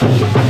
Música